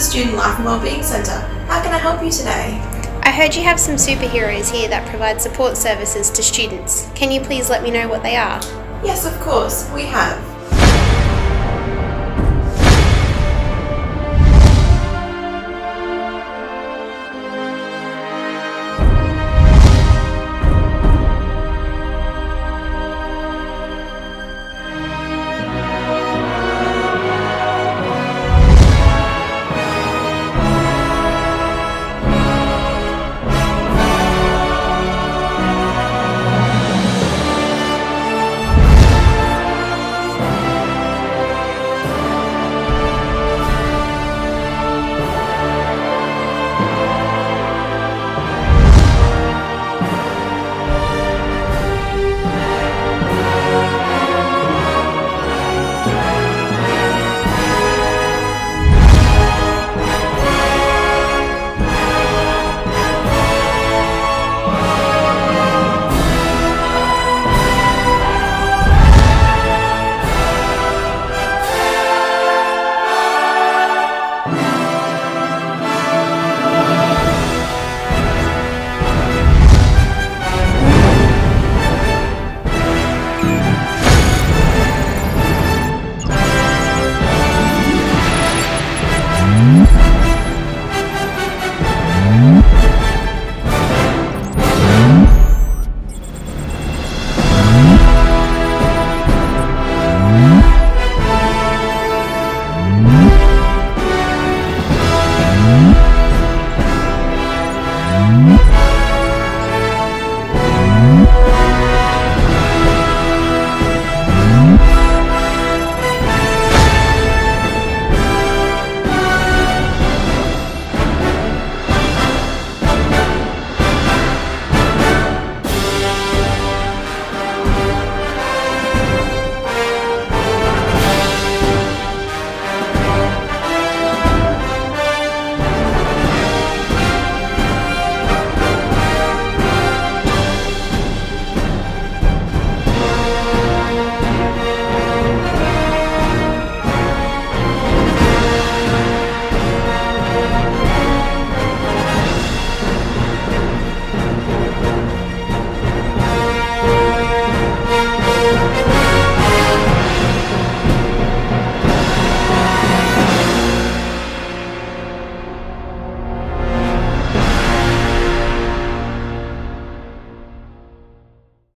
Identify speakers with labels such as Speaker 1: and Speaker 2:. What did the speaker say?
Speaker 1: Student Life and Wellbeing Centre. How can I help you today?
Speaker 2: I heard you have some superheroes here that provide support services to students. Can you please let me know what they are?
Speaker 1: Yes, of course. We have